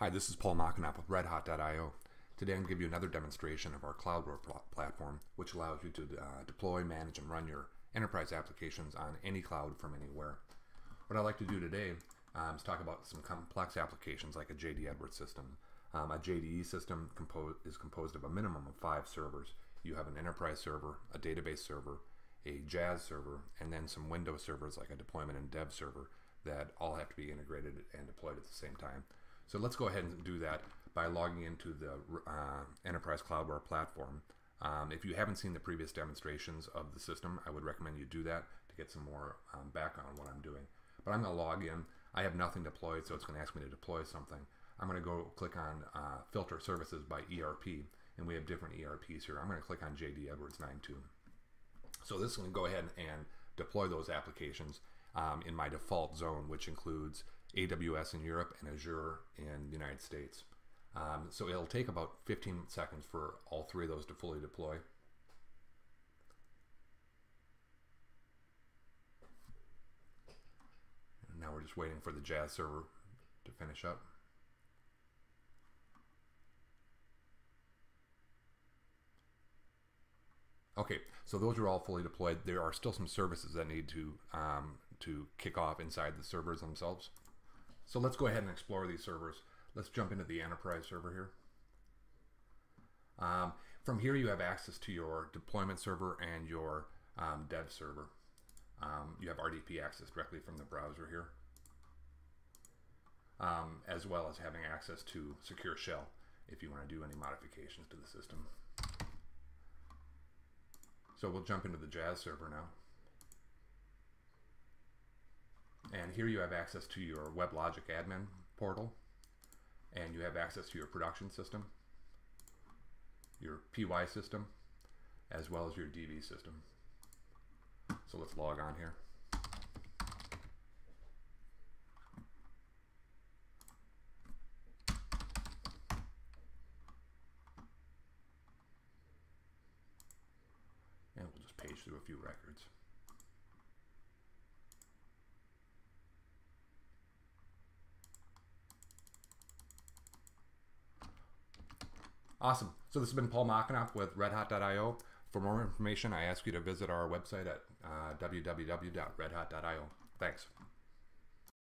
Hi, this is Paul Machinop with RedHot.io. Today I'm going to give you another demonstration of our CloudWare pl platform, which allows you to uh, deploy, manage, and run your enterprise applications on any cloud from anywhere. What I'd like to do today um, is talk about some complex applications like a JD Edwards system. Um, a JDE system compo is composed of a minimum of five servers. You have an enterprise server, a database server, a JAS server, and then some Windows servers like a deployment and dev server that all have to be integrated and deployed at the same time. So let's go ahead and do that by logging into the uh, Enterprise CloudWare platform. Um, if you haven't seen the previous demonstrations of the system, I would recommend you do that to get some more um, background on what I'm doing. But I'm going to log in. I have nothing deployed, so it's going to ask me to deploy something. I'm going to go click on uh, Filter Services by ERP, and we have different ERPs here. I'm going to click on JD Edwards 9.2. So this is going to go ahead and deploy those applications um, in my default zone, which includes AWS in Europe and Azure in the United States. Um, so it'll take about 15 seconds for all three of those to fully deploy. And now we're just waiting for the JAS server to finish up. Okay, so those are all fully deployed. There are still some services that need to um, to kick off inside the servers themselves. So let's go ahead and explore these servers. Let's jump into the enterprise server here. Um, from here you have access to your deployment server and your um, dev server. Um, you have RDP access directly from the browser here, um, as well as having access to Secure Shell if you want to do any modifications to the system. So we'll jump into the JAS server now. And here you have access to your WebLogic admin portal, and you have access to your production system, your PY system, as well as your DV system. So let's log on here. And we'll just page through a few records. Awesome. So this has been Paul Machinop with RedHot.io. For more information, I ask you to visit our website at uh, www.redhot.io. Thanks.